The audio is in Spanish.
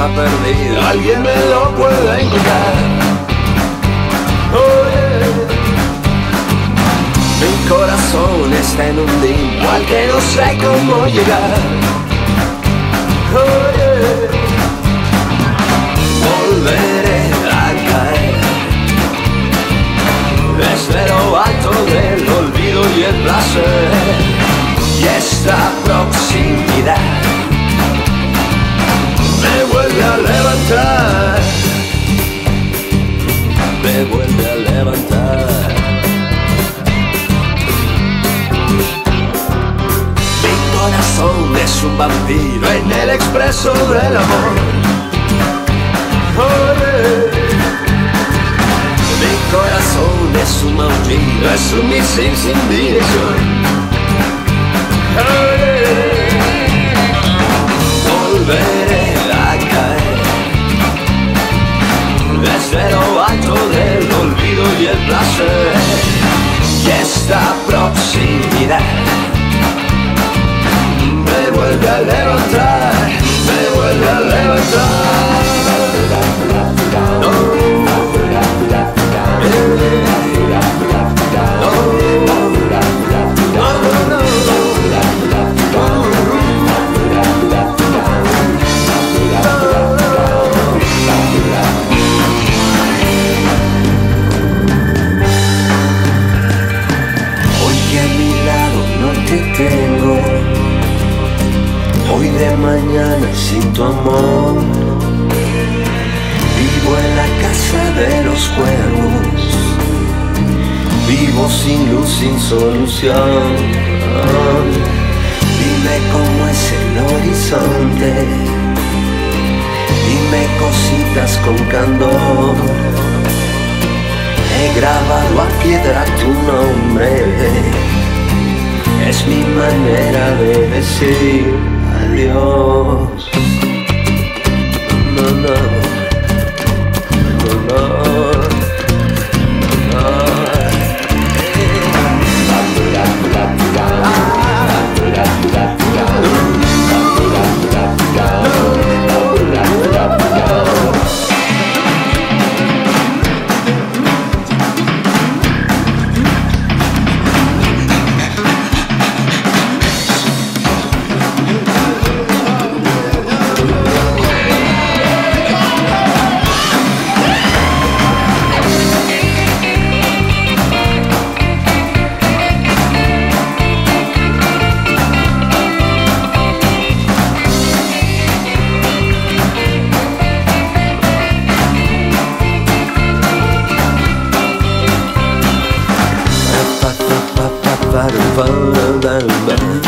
alguien me lo pueda encontrar. Mi corazón está en un limbo al que no sé cómo llegar. Volveré a caer. Desde lo alto del olvido y el placer. Y esta proximidad vampiro en el expreso del amor. Oye. Mi corazón es un vampiro, es un misil sin dirección. Oye. De mañana sin tu amor, vivo en la casa de los juegos, vivo sin luz, sin solución. Dime cómo es el horizonte, dime cositas con candor. He grabado a piedra tu nombre. Es mi manera de decir no. ba da ba da ba